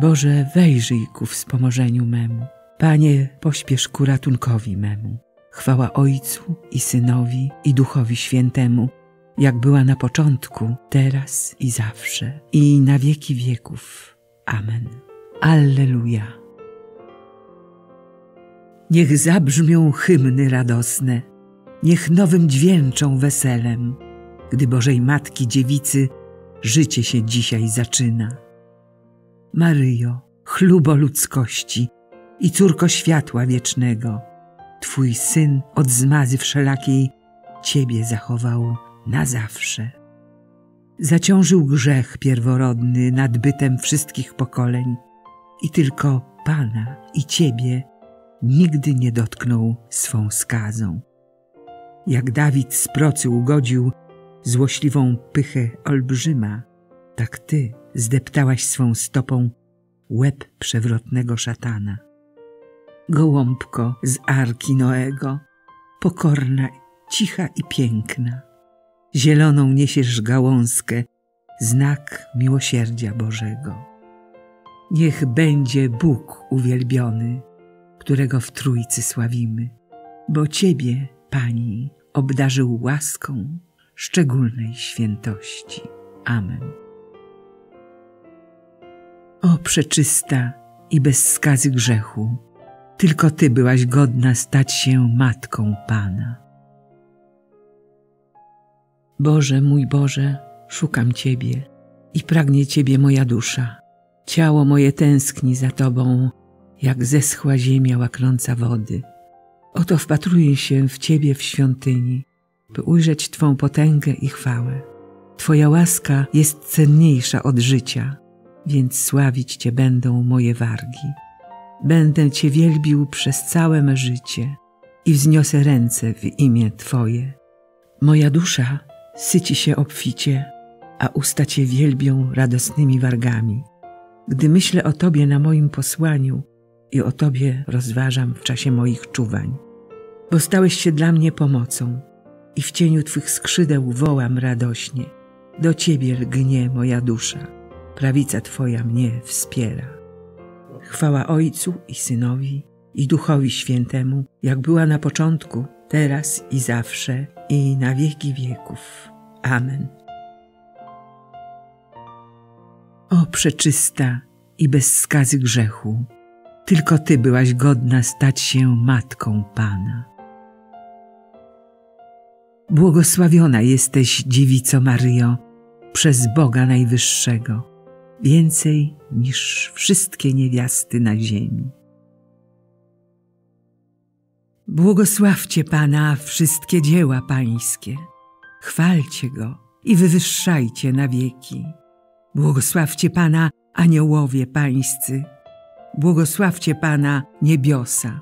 Boże, wejrzyj ku wspomożeniu memu. Panie, pośpiesz ku ratunkowi memu. Chwała Ojcu i Synowi i Duchowi Świętemu, jak była na początku, teraz i zawsze, i na wieki wieków. Amen. Alleluja. Niech zabrzmią hymny radosne, niech nowym dźwięczą weselem, gdy Bożej Matki Dziewicy życie się dzisiaj zaczyna. Maryjo, chlubo ludzkości i córko światła wiecznego, Twój Syn od zmazy wszelakiej Ciebie zachował na zawsze. Zaciążył grzech pierworodny nad bytem wszystkich pokoleń i tylko Pana i Ciebie nigdy nie dotknął swą skazą. Jak Dawid z procy ugodził złośliwą pychę olbrzyma, tak Ty zdeptałaś swą stopą łeb przewrotnego szatana. Gołąbko z arki Noego, pokorna, cicha i piękna, zieloną niesiesz gałązkę, znak miłosierdzia Bożego. Niech będzie Bóg uwielbiony, którego w Trójcy sławimy, bo Ciebie, Pani, obdarzył łaską szczególnej świętości. Amen. O przeczysta i bez skazy grzechu, tylko Ty byłaś godna stać się matką Pana. Boże, mój Boże, szukam Ciebie i pragnie Ciebie moja dusza. Ciało moje tęskni za Tobą, jak zeschła ziemia łaknąca wody. Oto wpatruję się w Ciebie w świątyni, by ujrzeć Twą potęgę i chwałę. Twoja łaska jest cenniejsza od życia, więc sławić Cię będą moje wargi. Będę Cię wielbił przez całe me życie i wzniosę ręce w imię Twoje. Moja dusza syci się obficie, a usta Cię wielbią radosnymi wargami. Gdy myślę o Tobie na moim posłaniu i o Tobie rozważam w czasie moich czuwań, bo stałeś się dla mnie pomocą i w cieniu Twych skrzydeł wołam radośnie. Do Ciebie lgnie moja dusza, prawica Twoja mnie wspiera. Chwała Ojcu i Synowi i Duchowi Świętemu, jak była na początku, teraz i zawsze, i na wieki wieków. Amen. O przeczysta i bez skazy grzechu, tylko Ty byłaś godna stać się matką Pana. Błogosławiona jesteś, dziewico Maryjo, przez Boga Najwyższego, więcej niż wszystkie niewiasty na ziemi. Błogosławcie Pana wszystkie dzieła Pańskie, chwalcie Go i wywyższajcie na wieki. Błogosławcie Pana aniołowie Pańscy, błogosławcie Pana niebiosa,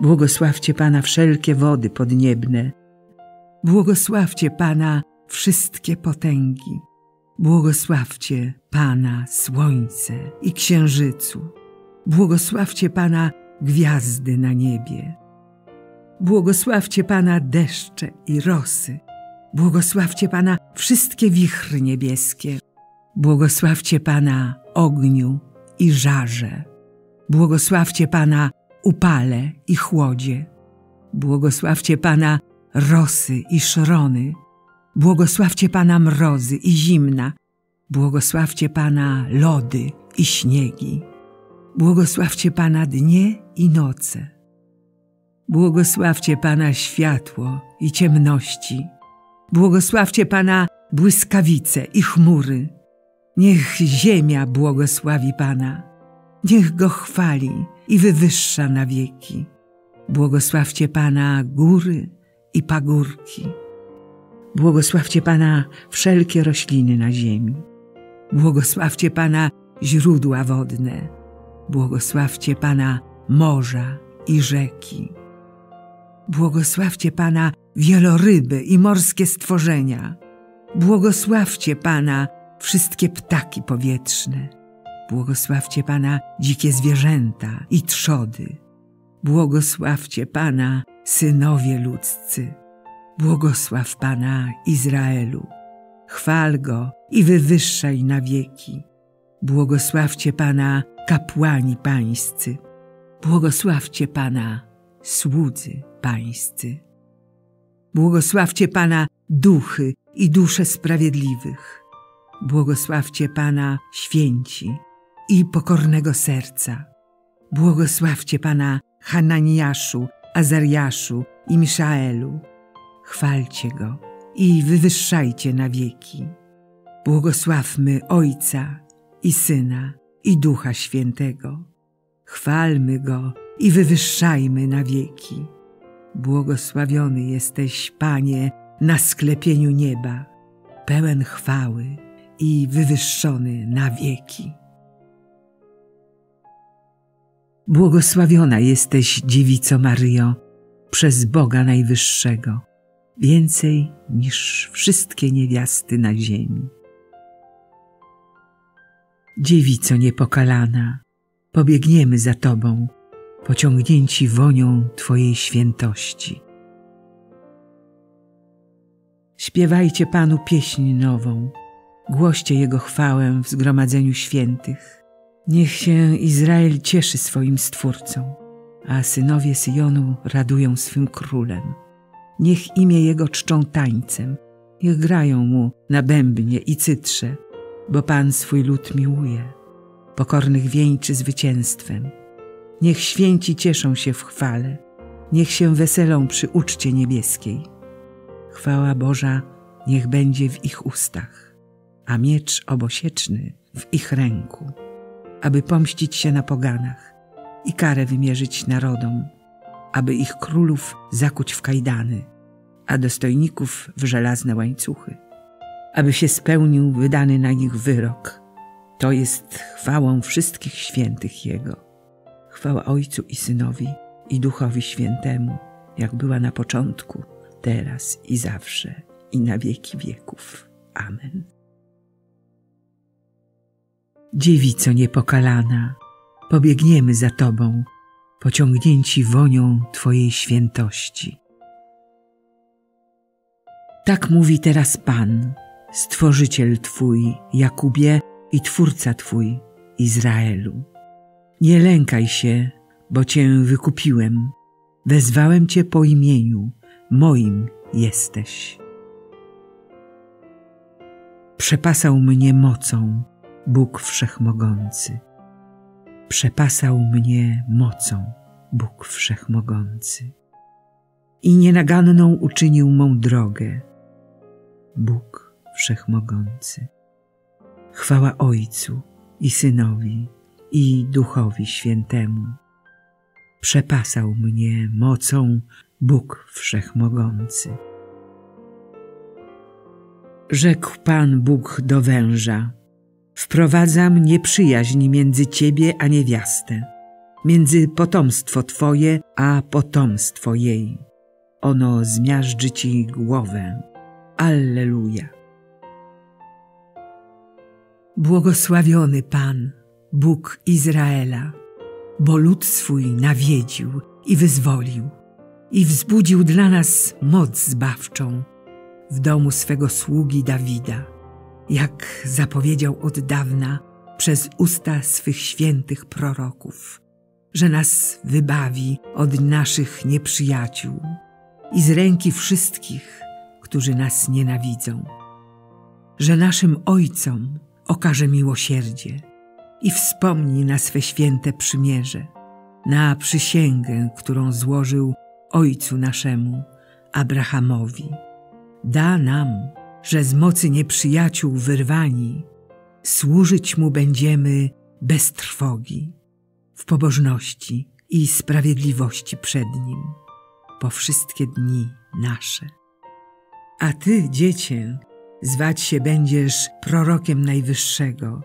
błogosławcie Pana wszelkie wody podniebne, błogosławcie Pana wszystkie potęgi, błogosławcie Pana słońce i księżycu, błogosławcie Pana gwiazdy na niebie, błogosławcie Pana deszcze i rosy, błogosławcie Pana wszystkie wichry niebieskie, błogosławcie Pana ogniu i żarze, błogosławcie Pana upale i chłodzie, błogosławcie Pana rosy i szrony, błogosławcie Pana mrozy i zimna, błogosławcie Pana lody i śniegi, błogosławcie Pana dnie i noce, błogosławcie Pana światło i ciemności, błogosławcie Pana błyskawice i chmury, niech ziemia błogosławi Pana, niech Go chwali i wywyższa na wieki. Błogosławcie Pana góry i pagórki. Błogosławcie Pana wszelkie rośliny na ziemi. Błogosławcie Pana źródła wodne. Błogosławcie Pana morza i rzeki. Błogosławcie Pana wieloryby i morskie stworzenia. Błogosławcie Pana wszystkie ptaki powietrzne. Błogosławcie Pana dzikie zwierzęta i trzody. Błogosławcie Pana synowie ludzcy. Błogosław Pana Izraelu. Chwal Go i wywyższaj na wieki. Błogosławcie Pana kapłani pańscy. Błogosławcie Pana, słudzy pańscy. Błogosławcie Pana duchy i dusze sprawiedliwych. Błogosławcie Pana święci i pokornego serca. Błogosławcie Pana Hananiaszu, Azariaszu i Miszaelu. Chwalcie Go i wywyższajcie na wieki. Błogosławmy Ojca i Syna i Ducha Świętego. Chwalmy Go i wywyższajmy na wieki. Błogosławiony jesteś, Panie, na sklepieniu nieba, pełen chwały i wywyższony na wieki. Błogosławiona jesteś, dziewico Maryjo, przez Boga Najwyższego, więcej niż wszystkie niewiasty na ziemi. Dziewico niepokalana, pobiegniemy za Tobą, pociągnięci wonią Twojej świętości. Śpiewajcie Panu pieśń nową, głoście Jego chwałę w zgromadzeniu świętych. Niech się Izrael cieszy swoim Stwórcą, a synowie Syjonu radują swym królem. Niech imię Jego czczą tańcem, niech grają Mu na bębnie i cytrze, bo Pan swój lud miłuje, pokornych wieńczy zwycięstwem. Niech święci cieszą się w chwale, niech się weselą przy uczcie niebieskiej. Chwała Boża niech będzie w ich ustach, a miecz obosieczny w ich ręku, aby pomścić się na poganach i karę wymierzyć narodom, aby ich królów zakuć w kajdany, a dostojników w żelazne łańcuchy, aby się spełnił wydany na nich wyrok. To jest chwałą wszystkich świętych Jego. Chwała Ojcu i Synowi i Duchowi Świętemu, jak była na początku, teraz i zawsze, i na wieki wieków. Amen. Dziewico niepokalana, pobiegniemy za Tobą, pociągnięci wonią Twojej świętości. Tak mówi teraz Pan, Stworzyciel Twój, Jakubie i Twórca Twój, Izraelu. Nie lękaj się, bo Cię wykupiłem, wezwałem Cię po imieniu, moim jesteś. Przepasał mnie mocą Bóg Wszechmogący. Przepasał mnie mocą Bóg Wszechmogący. I nienaganną uczynił mą drogę Bóg Wszechmogący. Chwała Ojcu i Synowi i Duchowi Świętemu. Przepasał mnie mocą Bóg Wszechmogący. Rzekł Pan Bóg do węża, wprowadzam nieprzyjaźń między Ciebie a niewiastę, między potomstwo Twoje a potomstwo jej. Ono zmiażdży Ci głowę. Alleluja. Błogosławiony Pan, Bóg Izraela, bo lud swój nawiedził i wyzwolił i wzbudził dla nas moc zbawczą w domu swego sługi Dawida, jak zapowiedział od dawna przez usta swych świętych proroków, że nas wybawi od naszych nieprzyjaciół i z ręki wszystkich, którzy nas nienawidzą, że naszym ojcom okaże miłosierdzie i wspomni na swe święte przymierze, na przysięgę, którą złożył ojcu naszemu, Abrahamowi. Da nam, że z mocy nieprzyjaciół wyrwani, służyć mu będziemy bez trwogi, w pobożności i sprawiedliwości przed nim, po wszystkie dni nasze. A ty, dziecię, zwać się będziesz prorokiem Najwyższego,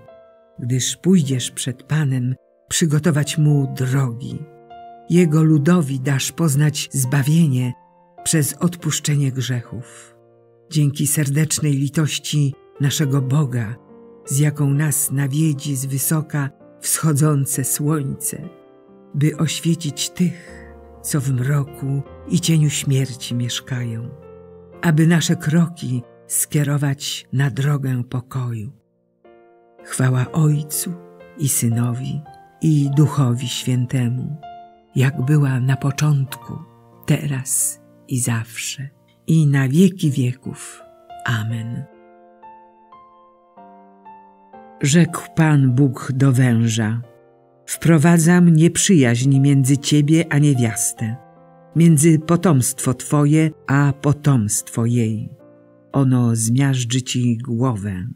gdyż pójdziesz przed Panem przygotować Mu drogi. Jego ludowi dasz poznać zbawienie przez odpuszczenie grzechów. Dzięki serdecznej litości naszego Boga, z jaką nas nawiedzi z wysoka wschodzące słońce, by oświecić tych, co w mroku i cieniu śmierci mieszkają, aby nasze kroki skierować na drogę pokoju. Chwała Ojcu i Synowi i Duchowi Świętemu, jak była na początku, teraz i zawsze, i na wieki wieków. Amen. Rzekł Pan Bóg do węża: Wprowadzam nieprzyjaźń między ciebie a niewiastę, między potomstwo twoje a potomstwo jej. Ono zmiażdży ci głowę.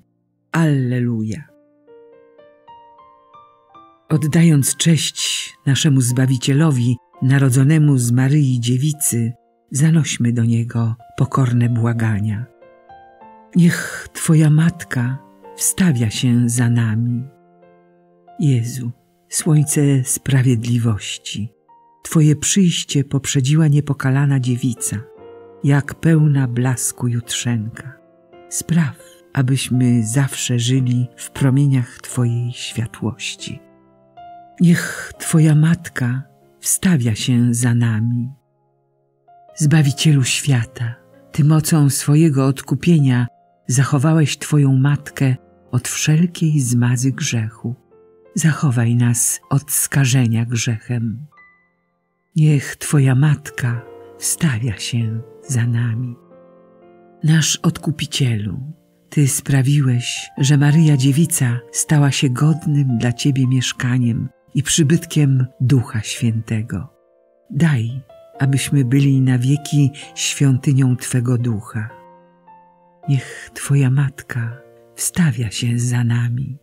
Alleluja. Oddając cześć naszemu Zbawicielowi, narodzonemu z Maryi Dziewicy, zanośmy do Niego pokorne błagania. Niech Twoja Matka wstawia się za nami. Jezu, słońce sprawiedliwości, Twoje przyjście poprzedziła niepokalana dziewica, jak pełna blasku jutrzenka. Spraw, abyśmy zawsze żyli w promieniach Twojej światłości. Niech Twoja Matka wstawia się za nami. Zbawicielu świata, Ty mocą swojego odkupienia zachowałeś Twoją Matkę od wszelkiej zmazy grzechu. Zachowaj nas od skażenia grzechem. Niech Twoja Matka wstawia się za nami. Nasz Odkupicielu, Ty sprawiłeś, że Maryja Dziewica stała się godnym dla Ciebie mieszkaniem i przybytkiem Ducha Świętego. Daj, abyśmy byli na wieki świątynią Twego Ducha. Niech Twoja Matka wstawia się za nami.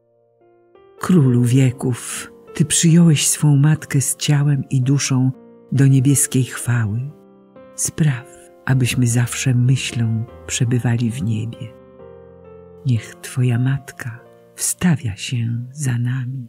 Królu wieków, Ty przyjąłeś swą Matkę z ciałem i duszą do niebieskiej chwały. Spraw, abyśmy zawsze myślą przebywali w niebie. Niech Twoja Matka wstawia się za nami.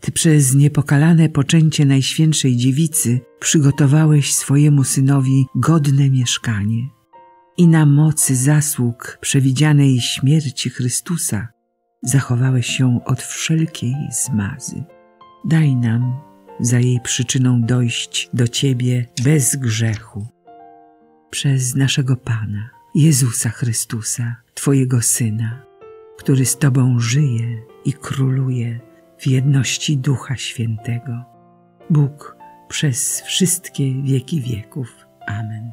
ty przez niepokalane poczęcie Najświętszej Dziewicy przygotowałeś swojemu Synowi godne mieszkanie i na mocy zasług przewidzianej śmierci Chrystusa zachowałeś się od wszelkiej zmazy. Daj nam za jej przyczyną dojść do Ciebie bez grzechu. Przez naszego Pana, Jezusa Chrystusa, Twojego Syna, który z Tobą żyje i króluje w jedności Ducha Świętego. Bóg przez wszystkie wieki wieków. Amen.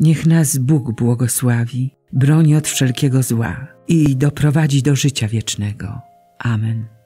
Niech nas Bóg błogosławi, broni od wszelkiego zła i doprowadzi do życia wiecznego. Amen.